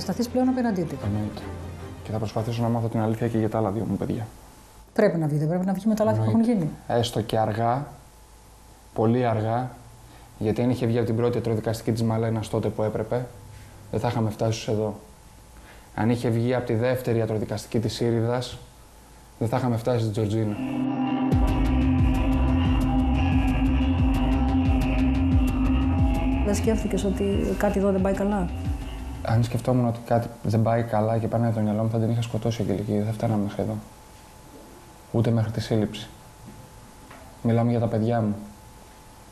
σταθείς πλέον απέναντί του. Εννοείται. Και θα προσπαθήσω να μάθω την αλήθεια και για τα άλλα δύο μου παιδιά. Πρέπει να βγει, δεν πρέπει να βγει με τα λάθη που έχουν γίνει. Έστω και αργά, πολύ αργά, γιατί αν είχε βγει από την πρώτη ιατροδικαστική της Μαλένας τότε που έπρεπε, δεν θα είχαμε φτάσει εδώ. Αν είχε βγει από τη δεύτερη ιατροδικαστική της Σύριδας, δεν θα είχαμε φτάσει στην Τζορτζίνα. Δεν σκέφτηκες ότι κάτι εδώ δεν πάει καλά; Αν σκεφτόμουν ότι κάτι δεν πάει καλά και πάνε το μυαλό μου, θα την είχα σκοτώσει Αγγελική. Δεν θα φτάναμε μέχρι εδώ. Ούτε μέχρι τη σύλληψη. Μιλάμε για τα παιδιά μου.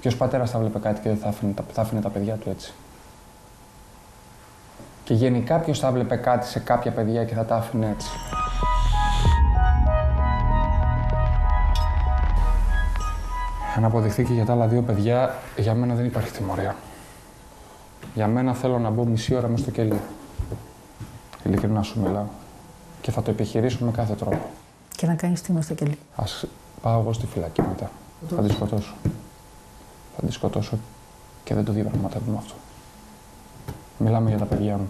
Ποιος πατέρας θα βλέπει κάτι και δεν θα άφηνε, θα άφηνε τα παιδιά του έτσι. Και γενικά ποιος θα βλέπει κάτι σε κάποια παιδιά και θα τα άφηνε έτσι. Αν αποδειχθεί και για τα άλλα δύο παιδιά, για μένα δεν υπάρχει τιμωρία. Για μένα θέλω να μπω μισή ώρα μέσα στο κελί. Ειλικρινά σου μιλάω. Και θα το επιχειρήσω με κάθε τρόπο. Και να κάνεις τι μες στο κελί. Α πάω εγώ στη φυλακή μετά. Θα τη σκοτώσω. Θα τη σκοτώσω και δεν το διαπραγματεύουμε αυτό. Μιλάμε για τα παιδιά μου.